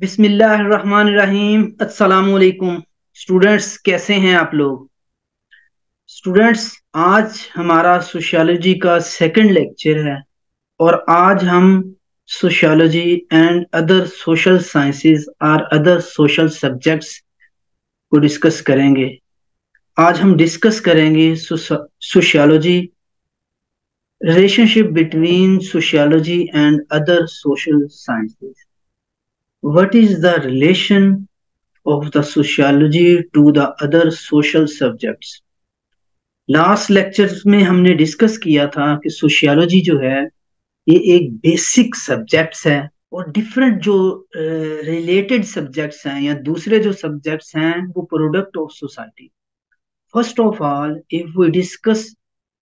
बिस्मिल्लाहिर्रहमानिर्रहीम। अस्सलाम स्टूडेंट्स, कैसे हैं आप लोग? स्टूडेंट्स, आज हमारा सोशियोलॉजी का सेकंड लेक्चर है और आज हम sociology and other social sciences और अदर सोशल सब्जेक्ट्स को डिस्कस करेंगे। आज हम डिस्कस करेंगे sociology relationship between sociology and other social sciences what is the relation of the sociology to the other social subjects? Last lecture में हमने discuss किया था कि सोशियोलॉजी जो है ये एक बेसिक सब्जेक्ट्स है और डिफरेंट जो रिलेटेड uh, सब्जेक्ट्स हैं या दूसरे जो सब्जेक्ट्स हैं वो product of society first of all if we discuss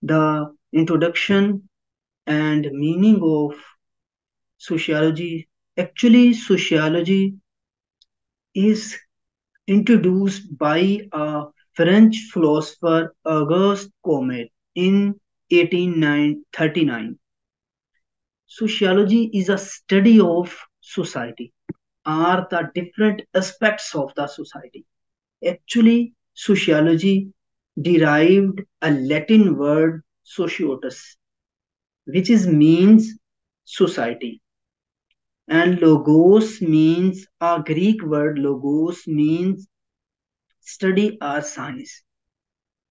the introduction and meaning of sociology Actually, sociology is introduced by a French philosopher Auguste Comte in 1839. Sociology is a study of society are the different aspects of the society. Actually, sociology derived a Latin word sociotus, which is means society and logos means a greek word logos means study or science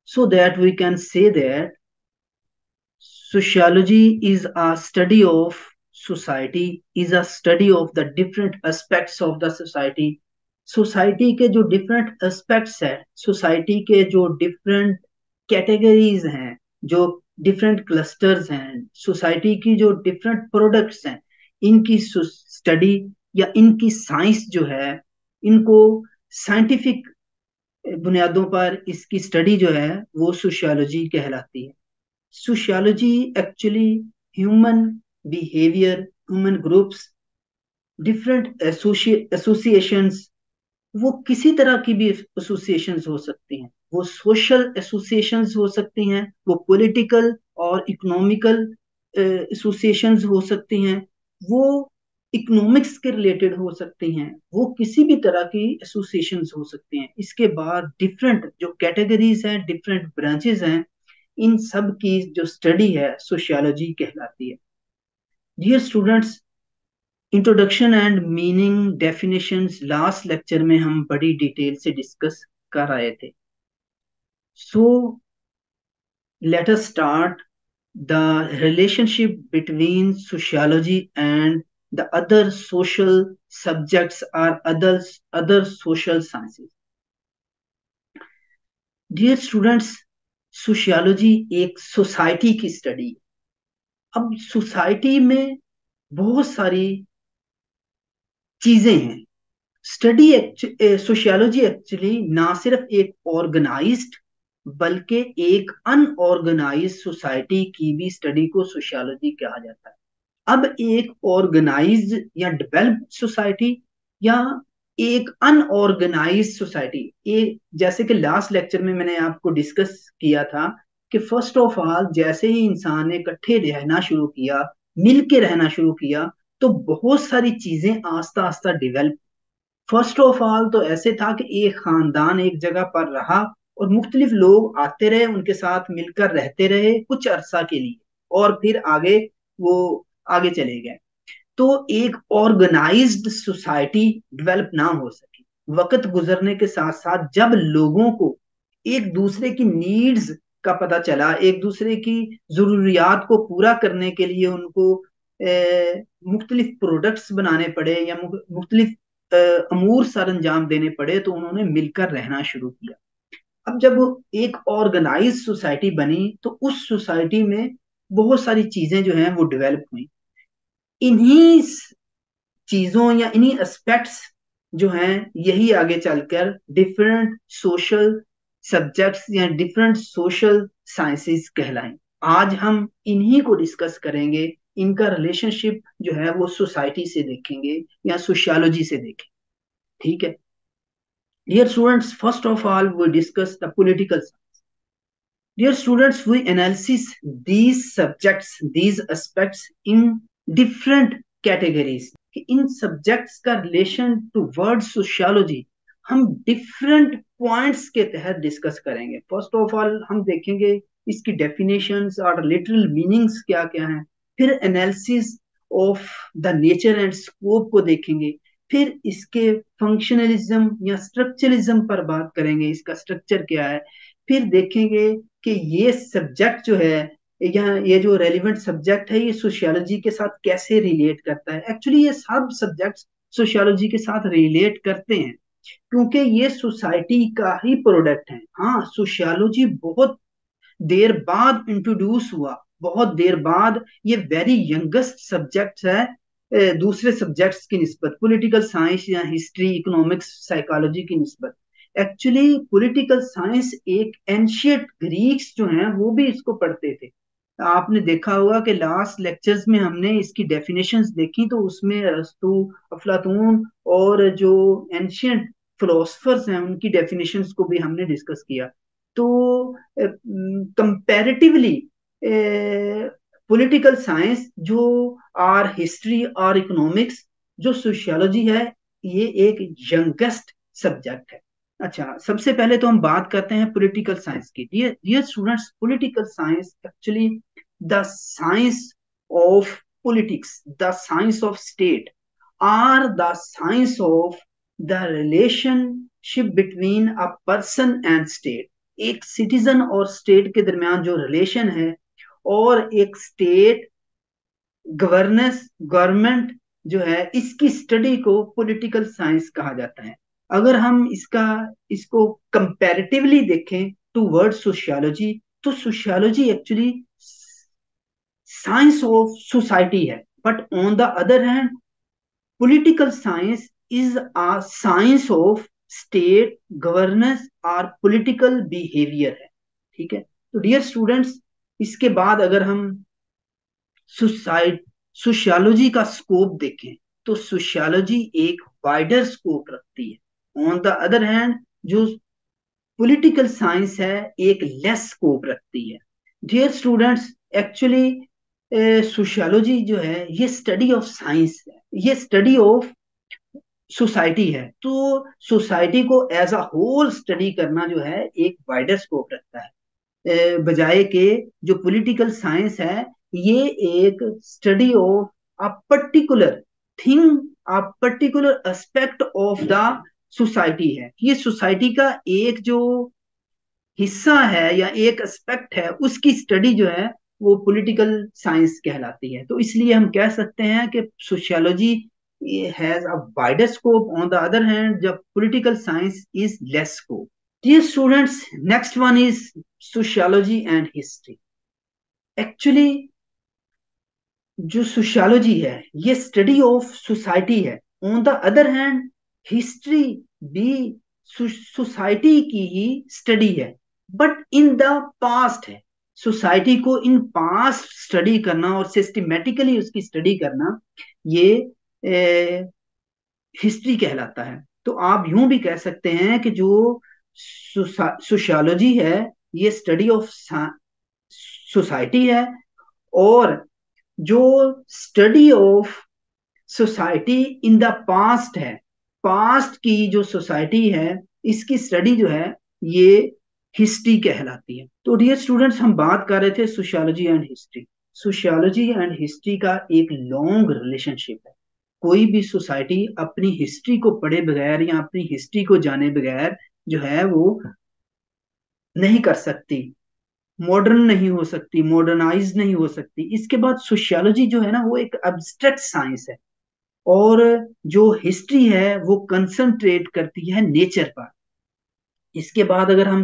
so that we can say that sociology is a study of society is a study of the different aspects of the society सोसाइटी के जो different aspects है society के जो different categories हैं जो different clusters हैं society की जो डिफरेंट प्रोडक्ट्स हैं इनकी स्टडी या इनकी साइंस जो है, इनको साइंटिफिक बुनियादों पर इसकी स्टडी जो है, वो सोशियोलॉजी कहलाती है। Sociology actually human behaviour human groups different associations वो किसी तरह की भी एसोसिएशंस हो सकती हैं। वो सोशल एसोसिएशंस हो सकती हैं, वो पॉलिटिकल और इकोनॉमिकल एसोसिएशंस हो सकती हैं। वो इकोनॉमिक्स के रिलेटेड हो सकती हैं, वो किसी भी तरह की एसोसिएशन हो सकते हैं। इसके बाद डिफरेंट जो कैटेगरीज हैं डिफरेंट ब्रांचेस हैं, इन सब की जो स्टडी है सोशियोलॉजी कहलाती है। Dear students introduction and meaning definition last lecture में हम बड़ी डिटेल से डिस्कस कर रहे थे। So let us start the relationship between sociology and the other social subjects or other other social sciences dear students sociology एक society की study अब सोसाइटी में बहुत सारी चीज़ें हैं स्टडी सोशियोलॉजी एक्चुअली ना सिर्फ़ एक ऑर्गेनाइज्ड बल्कि एक अनऑर्गेनाइज सोसाइटी की भी स्टडी को सोशियोलॉजी कहा जाता है। अब एक ऑर्गेनाइज या डेवलप्ड सोसाइटी या एक अनऑर्गेनाइज सोसाइटी ये जैसे कि लास्ट लेक्चर में मैंने आपको डिस्कस किया था कि फ़र्स्ट ऑफ़ ऑल जैसे ही इंसान ने इकट्ठे रहना शुरू किया, मिल के रहना शुरू किया तो बहुत सारी चीज़ें आस्ता आस्ता डिवेल्प फ़र्स्ट ऑफ़ ऑल तो ऐसे था कि एक खानदान एक जगह पर रहा और मुख्तलिफ़ लोग आते रहे, उनके साथ मिलकर रहते रहे कुछ अरसा के लिए और फिर आगे वो आगे चले गए। तो एक ऑर्गेनाइज्ड सोसाइटी डेवलप ना हो सकी। वक्त गुजरने के साथ साथ जब लोगों को एक दूसरे की नीड्स का पता चला, एक दूसरे की जरूरियात को पूरा करने के लिए उनको मुख्तलिफ़ प्रोडक्ट्स बनाने पड़े या मुख्तलिफ़ अमूर सर अंजाम देने पड़े तो उन्होंने मिलकर रहना शुरू किया। अब जब एक ऑर्गेनाइज सोसाइटी बनी तो उस सोसाइटी में बहुत सारी चीज़ें जो हैं वो डेवलप हुई। इन्हीं चीज़ों या इन्हीं एस्पेक्ट्स जो हैं, यही आगे चलकर डिफरेंट सोशल सब्जेक्ट्स या डिफरेंट सोशल साइंसेस कहलाएँ आज हम इन्हीं को डिस्कस करेंगे, इनका रिलेशनशिप जो है वो सोसाइटी से देखेंगे या सोशियोलॉजी से देखेंगे ठीक है? Dear students, first of all, we discuss the political science. Dear students, we analyze these subjects, these aspects in different categories. इन सब्जेक्ट्स का रिलेशन टू वर्ड सोशियोलॉजी हम डिफरेंट पॉइंट्स के तहत डिस्कस करेंगे फ़र्स्ट ऑफ़ ऑल हम देखेंगे इसकी definitions और लिटरल मीनिंग्स क्या क्या हैं फिर analysis of the nature and scope को देखेंगे फिर इसके फंक्शनलिज्म या स्ट्रक्चरलिज्म पर बात करेंगे, इसका स्ट्रक्चर क्या है? फिर देखेंगे कि ये सब्जेक्ट जो है, या ये जो रेलिवेंट सब्जेक्ट है, ये सोशियोलॉजी के साथ कैसे रिलेट करता है? एक्चुअली ये सब सब्जेक्ट सोशियोलॉजी के साथ रिलेट करते हैं, क्योंकि ये सोसाइटी का ही प्रोडक्ट है। हाँ सोशियोलॉजी बहुत देर बाद इंट्रोड्यूस हुआ, बहुत देर बाद ये वेरी यंगेस्ट सब्जेक्ट है दूसरे सब्जेक्ट्स की नस्बत पॉलिटिकल साइंस या हिस्ट्री इकोनॉमिक्स साइकोलॉजी की नस्बत। एक्चुअली पॉलिटिकल साइंस एक एंशियट ग्रीक्स जो हैं, वो भी इसको पढ़ते थे। आपने देखा होगा कि लास्ट लेक्चर्स में हमने इसकी डेफिनेशंस देखी तो उसमें अरस्तु, अफलातून और जो एंशियंट फिलोसफर्स हैं, उनकी डेफिनेशंस को भी हमने डिस्कस किया। तो कंपैरेटिवली पॉलिटिकल साइंस जो आर हिस्ट्री और इकोनॉमिक्स, जो सोशियोलॉजी है, ये एक यंगेस्ट सब्जेक्ट है। अच्छा सबसे पहले तो हम बात करते हैं पॉलिटिकल साइंस की। Dear students political science actually the science of politics the science of state or the science of the relationship between a person and state एक सिटीजन और स्टेट के दरमियान जो रिलेशन है, और एक स्टेट गवर्नेंस गवर्नमेंट जो है, इसकी स्टडी को पॉलिटिकल साइंस कहा जाता है। अगर हम इसका, इसको कंपैरेटिवली देखें टू वर्ड सोशियोलॉजी तो sociology actually science of society है। But on the other hand political science is a science of state governance और पॉलिटिकल बिहेवियर है। ठीक है? तो डियर स्टूडेंट्स इसके बाद अगर हम सोशियोलॉजी का स्कोप देखें तो सोशियोलॉजी एक वाइडर स्कोप रखती है। ऑन द अदर हैंड जो पॉलिटिकल साइंस है, एक लेस स्कोप रखती है। डियर स्टूडेंट्स एक्चुअली सोशियोलॉजी जो है, ये स्टडी ऑफ़ साइंस है। ये स्टडी ऑफ़ सोसाइटी है। तो सोसाइटी को एज अ होल स्टडी करना जो है, एक वाइडर स्कोप रखता है। बजाय के जो पॉलिटिकल साइंस है ये एक study of a particular thing a particular aspect of the society है। ये सोसाइटी का एक जो हिस्सा है या एक एस्पेक्ट है, उसकी स्टडी जो है, वो पॉलिटिकल साइंस कहलाती है। तो इसलिए हम कह सकते हैं कि sociology has a wider scope on the other hand जब political science is less scope dear students next one is sociology and history actually जो सोशियोलॉजी है ये स्टडी ऑफ़ सोसाइटी है. On the other hand history भी society की ही study है. But in the past है. सोसाइटी को इन पास्ट स्टडी करना और सिस्टमेटिकली उसकी स्टडी करना ये ए, हिस्ट्री कहलाता है. तो आप यूँ भी कह सकते हैं कि जो सोशियोलॉजी है ये स्टडी ऑफ़ सोसाइटी है. और जो study of society in the past है पास्ट की जो सोसाइटी है, इसकी स्टडी जो है, ये हिस्ट्री कहलाती है। तो डियर स्टूडेंट्स हम बात कर रहे थे sociology and history sociology and history का एक लॉन्ग रिलेशनशिप है। कोई भी सोसाइटी अपनी हिस्ट्री को पढ़े बगैर या अपनी हिस्ट्री को जाने बगैर जो है वो नहीं कर सकती। मॉडर्न नहीं हो सकती मॉडर्नाइज नहीं हो सकती। इसके बाद सोशियोलॉजी जो है ना, वो एक एब्स्ट्रैक्ट साइंस है। और जो हिस्ट्री है, वो कंसंट्रेट करती है नेचर पर। इसके बाद अगर हम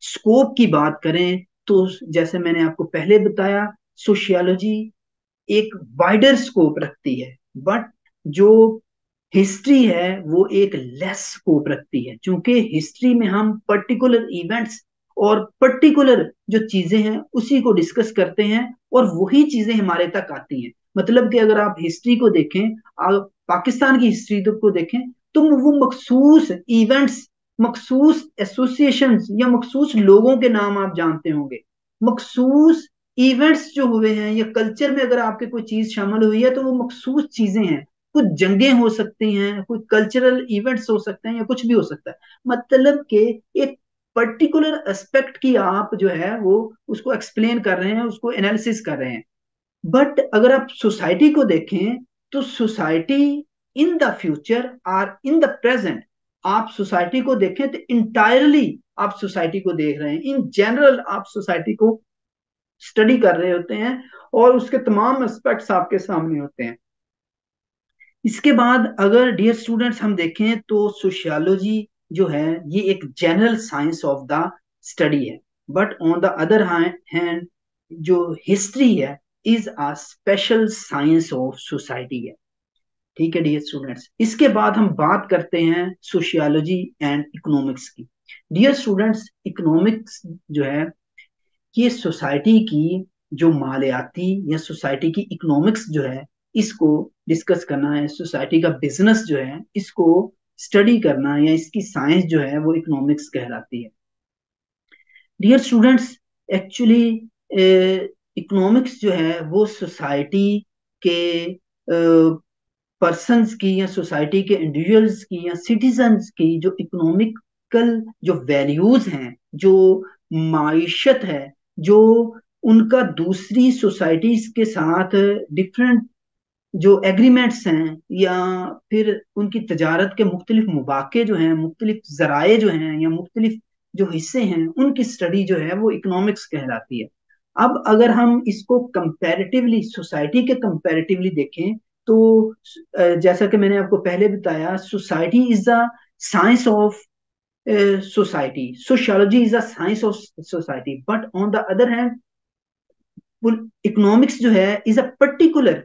स्कोप की बात करें तो जैसे मैंने आपको पहले बताया सोशियोलॉजी एक वाइडर स्कोप रखती है। बट जो हिस्ट्री है, वो एक लेस स्कोप रखती है। क्योंकि हिस्ट्री में हम पर्टिकुलर इवेंट्स और पर्टिकुलर जो चीज़ें हैं, उसी को डिस्कस करते हैं और वही चीज़ें हमारे तक आती हैं। मतलब कि अगर आप हिस्ट्री को देखें, आप पाकिस्तान की हिस्ट्री को देखें तो वो मखसूस इवेंट्स मखसूस एसोसिएशन या मखसूस लोगों के नाम आप जानते होंगे। मखसूस इवेंट्स जो हुए हैं या कल्चर में अगर आपके कोई चीज़ शामिल हुई है तो वो मखसूस चीज़ें हैं। कुछ जंगें हो सकती हैं कोई कल्चरल इवेंट्स हो सकते हैं या कुछ भी हो सकता है। मतलब के एक पर्टिकुलर एस्पेक्ट की आप जो है, वो उसको एक्सप्लेन कर रहे हैं, उसको एनालिसिस कर रहे हैं। बट अगर आप सोसाइटी को देखें तो society in the future or in the present आप सोसाइटी को देखें तो इंटायरली आप सोसाइटी को देख रहे हैं। इन जनरल आप सोसाइटी को स्टडी कर रहे होते हैं और उसके तमाम एस्पेक्ट्स आपके सामने होते हैं। इसके बाद अगर डियर स्टूडेंट्स हम देखें तो सोशियोलॉजी जो है, ये एक general science of the study है। But on the other hand जो हिस्ट्री है is a special science of society है। ठीक है डियर स्टूडेंट्स इसके बाद हम बात करते हैं सोशियोलॉजी एंड इकोनॉमिक्स की। डियर स्टूडेंट्स इकोनॉमिक्स जो है, ये सोसाइटी की जो मालियाती या सोसाइटी की इकोनॉमिक्स जो है, इसको डिस्कस करना है सोसाइटी का बिज़नेस जो है, इसको स्टडी करना या इसकी साइंस जो है वो इकोनॉमिक्स कहलाती है। डियर स्टूडेंट्स एक्चुअली इकोनॉमिक्स जो है वो सोसाइटी के पर्सनस की या सोसाइटी के इंडिविजुअल्स की या सिटीजन्स की जो इकोनॉमिकल जो वैल्यूज़ हैं, जो माइशत है, जो उनका दूसरी सोसाइटीज के साथ डिफरेंट जो एग्रीमेंट्स हैं या फिर उनकी तजारत के मुख्तलिफ़ मौाक़े जो हैं, मुख्तलिफ़ जराए जो हैं या मुख्तलिफ़ जो हिस्से हैं, उनकी स्टडी जो है वो इकोनॉमिक्स कहलाती है। अब अगर हम इसको कंपैरेटिवली सोसाइटी के कंपैरेटिवली देखें तो जैसा कि मैंने आपको पहले बताया society is the science of society sociology is the science of society but on the other hand economics जो है is a particular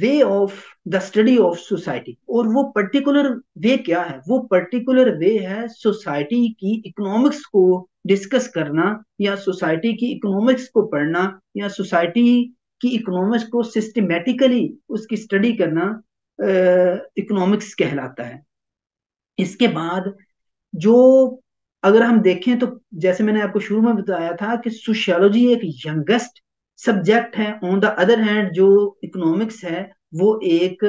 way of the study of society और वो पर्टिकुलर वे क्या है? वो पर्टिकुलर वे है society की economics को डिस्कस करना या सोसाइटी की इकोनॉमिक्स को पढ़ना या सोसाइटी की इकोनॉमिक्स को सिस्टमेटिकली उसकी स्टडी करना इकोनॉमिक्स कहलाता है। इसके बाद जो अगर हम देखें तो जैसे मैंने आपको शुरू में बताया था कि सोशियोलॉजी एक यंगेस्ट सब्जेक्ट है ऑन द अदर हैंड जो इकोनॉमिक्स है वो एक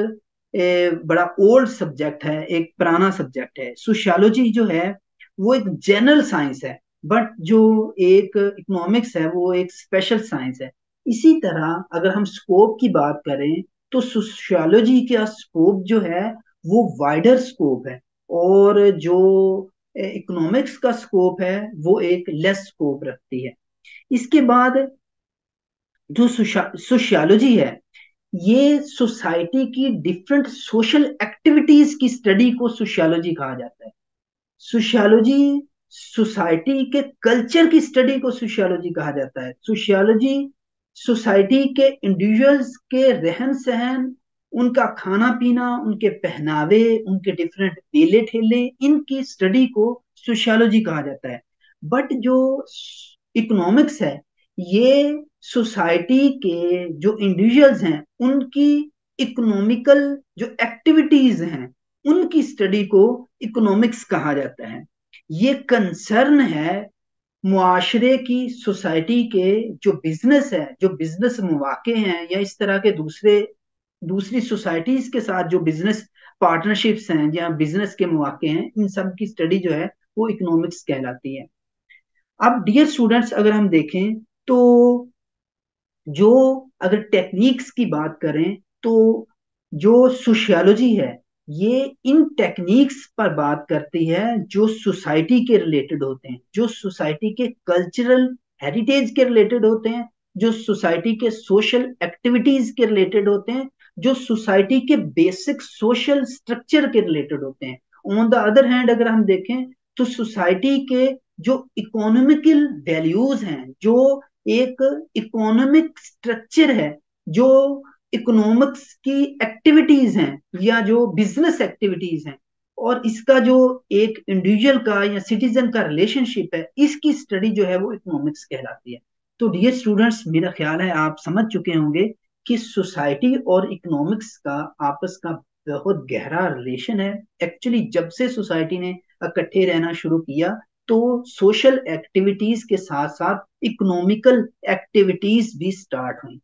ए, बड़ा ओल्ड सब्जेक्ट है एक पुराना सब्जेक्ट है। सोशियोलॉजी जो है वो एक जनरल साइंस है बट जो एक इकोनॉमिक्स है वो एक स्पेशल साइंस है। इसी तरह अगर हम स्कोप की बात करें तो सोशियोलॉजी का स्कोप जो है वो वाइडर स्कोप है और जो इकोनॉमिक्स का स्कोप है वो एक लेस स्कोप रखती है। इसके बाद जो सोशियोलॉजी है, ये सोसाइटी की डिफरेंट सोशल एक्टिविटीज़ की स्टडी को सोशियोलॉजी कहा जाता है। सोशियोलॉजी सोसाइटी के कल्चर की स्टडी को सोशियोलॉजी कहा जाता है। सोशियोलॉजी सोसाइटी के इंडिविजुअल्स के रहन सहन, उनका खाना पीना, उनके पहनावे, उनके डिफरेंट मेले ठेले, इनकी स्टडी को सोशियोलॉजी कहा जाता है। बट जो इकोनॉमिक्स है ये सोसाइटी के जो इंडिविजुअल्स हैं, उनकी इकोनॉमिकल जो एक्टिविटीज़ हैं, उनकी स्टडी को इकोनॉमिक्स कहा जाता है। ये कंसर्न है मुआशरे की सोसाइटी के जो बिज़नेस है, जो बिज़नेस मौाक़े हैं, या इस तरह के दूसरे, दूसरी सोसाइटीज के साथ जो बिज़नेस पार्टनरशिप्स हैं, या बिज़नेस के मौाक़े हैं, इन सब की स्टडी जो है, वो इकोनॉमिक्स कहलाती है। अब डियर स्टूडेंट्स अगर हम देखें तो जो अगर टेक्निक्स की बात करें तो जो सोशियोलॉजी है, ये इन टेक्निक्स पर बात करती है जो सोसाइटी के रिलेटेड होते हैं, जो सोसाइटी के कल्चरल हेरिटेज के रिलेटेड होते हैं, जो सोसाइटी के सोशल एक्टिविटीज़ के रिलेटेड होते हैं, जो सोसाइटी के बेसिक सोशल स्ट्रक्चर के रिलेटेड होते हैं। ऑन द अदर हैंड अगर हम देखें तो सोसाइटी के जो इकोनॉमिकल वैल्यूज़ हैं, जो एक इकोनॉमिक स्ट्रक्चर है, जो इकोनॉमिक्स की एक्टिविटीज़ हैं या जो बिज़नेस एक्टिविटीज़ हैं। और इसका जो एक इंडिविजुअल का या सिटीजन का रिलेशनशिप है, इसकी स्टडी जो है वो इकोनॉमिक्स कहलाती है। तो डियर स्टूडेंट्स मेरा ख्याल है आप समझ चुके होंगे कि सोसाइटी और इकोनॉमिक्स का आपस का बहुत गहरा रिलेशन है। एक्चुअली जब से सोसाइटी ने इकट्ठे रहना शुरू किया तो सोशल एक्टिविटीज़ के साथ साथ इकोनॉमिकल एक्टिविटीज़ भी स्टार्ट हुई।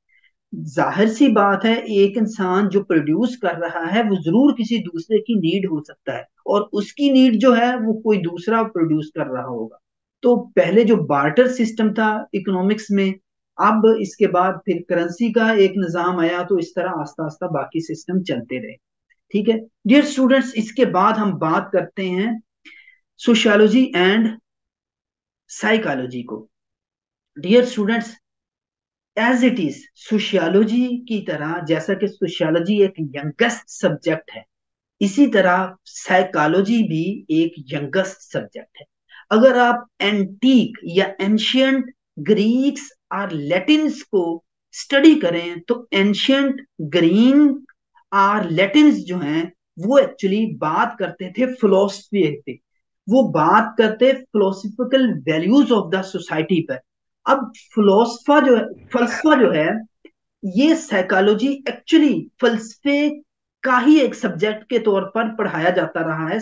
ज़ाहिर सी बात है, एक इंसान जो प्रोड्यूस कर रहा है, वो ज़रूर किसी दूसरे की नीड हो सकता है और उसकी नीड जो है, वो कोई दूसरा प्रोड्यूस कर रहा होगा। तो पहले जो बार्टर सिस्टम था इकोनॉमिक्स में, अब इसके बाद फिर करेंसी का एक निज़ाम आया तो इस तरह आस्ता आस्ता बाकी सिस्टम चलते रहे। ठीक है? डियर स्टूडेंट्स इसके बाद हम बात करते हैं सोशियोलॉजी एंड साइकोलॉजी को। Dear students as it is sociology की तरह, जैसा कि सोशियोलॉजी एक यंगेस्ट सब्जेक्ट है, इसी तरह साइकोलॉजी भी एक यंगेस्ट सब्जेक्ट है। अगर आप एंटीक या एंशियंट ग्रीक्स और लेटिन्स को स्टडी करें तो एंशियंट ग्रीन और लेटिन्स जो हैं, वो एक्चुअली बात करते थे फिलोसफी पे। वो बात करते philosophical values of the society पर। अब फिलोसफा जो है फलसफा जो है, ये साइकोलॉजी एक्चुअली फलसफे का ही एक सब्जेक्ट के तौर पर पढ़ाया जाता रहा है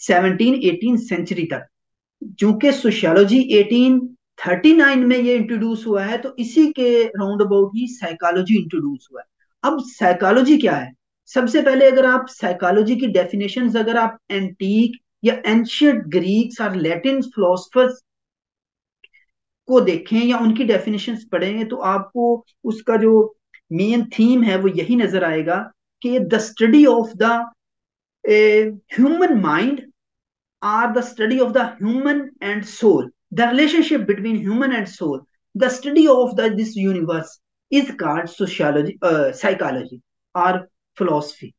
सेवनटीन एटीन सेंचुरी तक। चूँकि सोशियोलॉजी 1839 में ये इंट्रोड्यूस हुआ है तो इसी के राउंड अबाउट ही साइकोलॉजी इंट्रोड्यूस हुआ है। अब साइकोलॉजी क्या है? सबसे पहले अगर आप साइकोलॉजी की डेफिनेशन अगर आप एंटीक या एंशियंट ग्रीक्स और लैटिन फिलोसफर्स को देखें या उनकी डेफिनेशंस पढ़ें तो आपको उसका जो मेन थीम है वो यही नज़र आएगा कि the study of the human mind or the study of the human and soul the relationship between human and soul the study of the this universe is called sociology psychology और philosophy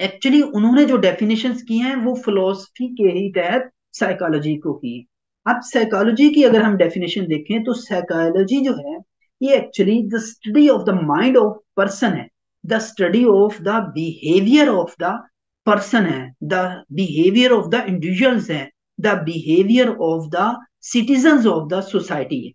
actually उन्होंने जो definition की हैं, वो philosophy के ही तहत psychology को की। अब साइकोलॉजी की अगर हम डेफिनेशन देखें तो साइकोलॉजी जो है, ये actually the study of the mind of person है। The study of the behaviour of the person है। The behaviour of the individuals है। The behaviour of the citizen of the society है।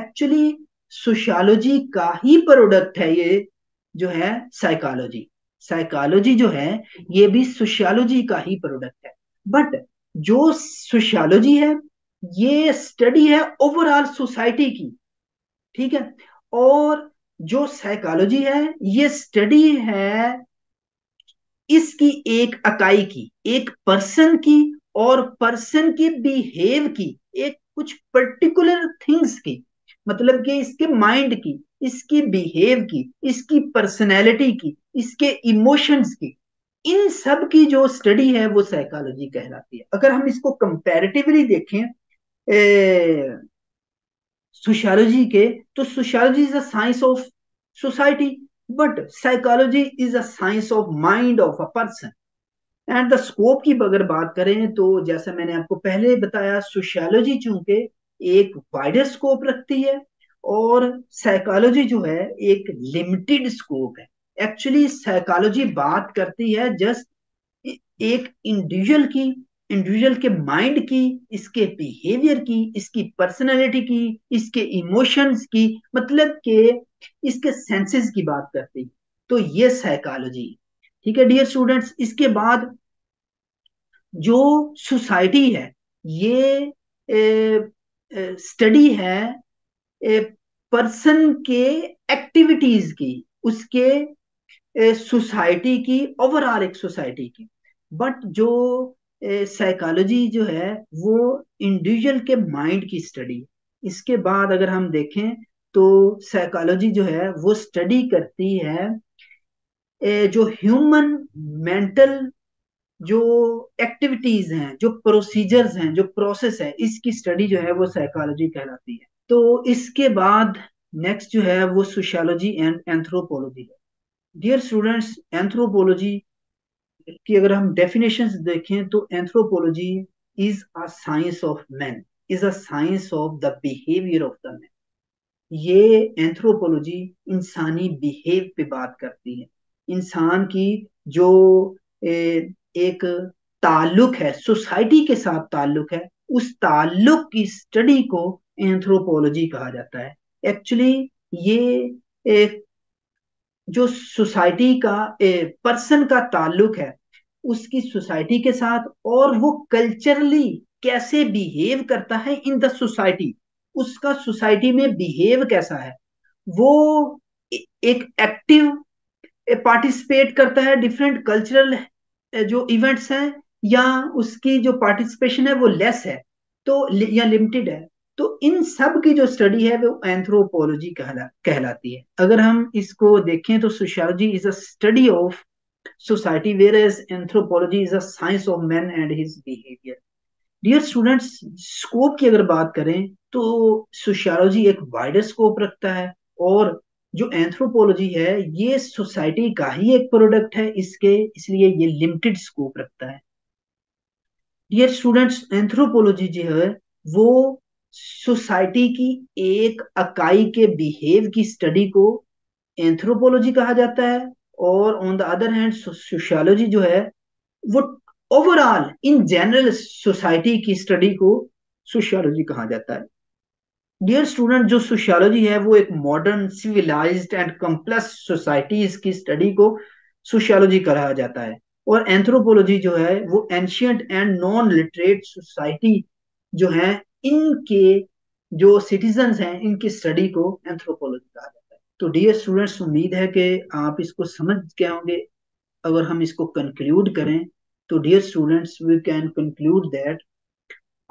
Actually sociology का ही product है ये, जो है साइकोलॉजी साइकोलॉजी जो है, ये भी सोशियोलॉजी का ही प्रोडक्ट है। बट जो सोशियोलॉजी है, ये स्टडी है ओवरऑल सोसाइटी की, ठीक है? और जो साइकोलॉजी है, ये स्टडी है इसकी एक अकाई की, एक पर्सन की और पर्सन की बिहेव की, एक कुछ पर्टिकुलर थिंग्स की मतलब कि इसके माइंड की। इसकी बिहेव की, इसकी पर्सनैलिटी की, इसके इमोशंस की, इन सब की जो स्टडी है वो साइकोलॉजी कहलाती है। अगर हम इसको कंपैरेटिवली देखें सोशियोलॉजी के तो sociology is a science of society but psychology is a science of mind of a person and the scope की अगर बात करें तो जैसा मैंने आपको पहले बताया सोशियोलॉजी चूँकि एक वाइडर स्कोप रखती है और साइकोलॉजी जो है, एक लिमिटेड स्कोप है। एक्चुअली साइकोलॉजी बात करती है जस्ट एक इंडिविजुअल की इंडिविजुअल के माइंड की, इसके बिहेवियर की, इसकी पर्सनालिटी की, इसके इमोशंस की मतलब के इसके सेंसेस की बात करती। तो ये साइकोलॉजी ठीक है डियर स्टूडेंट्स इसके बाद जो सोसाइटी है, ये स्टडी है पर्सन के एक्टिविटीज़ की, उसके सोसाइटी की ओवरऑल एक सोसाइटी की। बट जो साइकोलॉजी जो है, वो इंडिविजुअल के माइंड की स्टडी इसके बाद अगर हम देखें तो साइकोलॉजी जो है, वो स्टडी करती है जो ह्यूमन मेंटल जो एक्टिविटीज़ हैं, जो प्रोसीजर्स हैं, जो प्रोसेस है, इसकी स्टडी जो है, वो साइकोलॉजी कहलाती है। तो इसके बाद नेक्स्ट जो है वो सोशियोलॉजी एंड एंथ्रोपोलॉजी है। डियर स्टूडेंट्स एंथ्रोपोलॉजी की अगर हम डेफिनेशन देखें तो anthropology is a science of man is a science of the behaviour of the man ये एंथ्रोपोलॉजी इंसानी बिहेव पे बात करती है। इंसान की जो ए, एक ताल्लुक है सोसाइटी के साथ ताल्लुक है उस ताल्लुक की स्टडी को एंथ्रोपोलॉजी कहा जाता है। एक्चुअली ये एक जो सोसाइटी का पर्सन का ताल्लुक है, उसकी सोसाइटी के साथ और वो कल्चरली कैसे बिहेव करता है इन द सोसाइटी उसका सोसाइटी में बिहेव कैसा है, वो एक एक्टिव पार्टिसिपेट करता है डिफरेंट कल्चरल जो इवेंट्स हैं, या उसकी जो पार्टिसिपेशन है वो लेस है तो या लिमिटेड है। तो इन सब की जो स्टडी है, वो एंथ्रोपोलॉजी कहला, कहलाती है। अगर हम इसको देखें तो sociology is a study of society whereas anthropology is a science of man and his behaviour dear students scope की अगर बात करें तो सोशियोलॉजी एक वाइडर स्कोप रखता है और जो एंथ्रोपोलॉजी है, ये सोसाइटी का ही एक प्रोडक्ट है, इसके, इसलिए ये लिमिटेड स्कोप रखता है। डियर स्टूडेंट्स एंथ्रोपोलॉजी जो है, वो सोसाइटी की एक अकाई के बिहेव की स्टडी को एंथ्रोपोलॉजी कहा जाता है और on the other hand sociology जो है, वो ओवरऑल इन जनरल सोसाइटी की स्टडी को सोशियोलॉजी कहा जाता है। डियर स्टूडेंट जो सोशियोलॉजी है, वो एक modern civilised and complex societies की स्टडी को सोशियोलॉजी कहा जाता है। और एंथ्रोपोलॉजी जो है, वो ancient and non literate society जो है इनके जो सिटीजन हैं, इनकी स्टडी को एंथ्रोपोलॉजी कहा जाता है। तो डियर स्टूडेंट्स उम्मीद है कि आप इसको समझ के होंगे। अगर हम इसको कंक्लूड करें तो dear students we can conclude that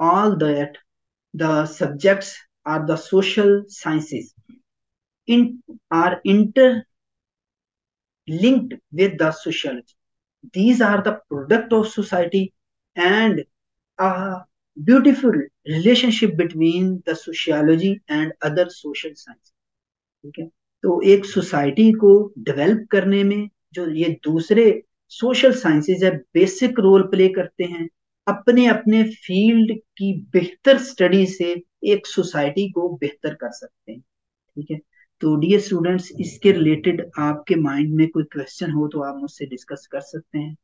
all that the subjects are the social sciences. In, are interlinked with the sociology. These are the product of society and a beautiful relationship between the sociology and other social science ठीक है? तो एक society को develop करने में जो ये दूसरे सोशल साइंसेज है बेसिक रोल प्ले करते हैं अपने अपने फ़ील्ड की बेहतर स्टडी से एक सोसाइटी को बेहतर कर सकते हैं। ठीक है? तो डियर स्टूडेंट्स इसके रिलेटेड आपके माइंड में कोई क्वेश्चन हो तो आप मुझसे डिस्कस कर सकते हैं।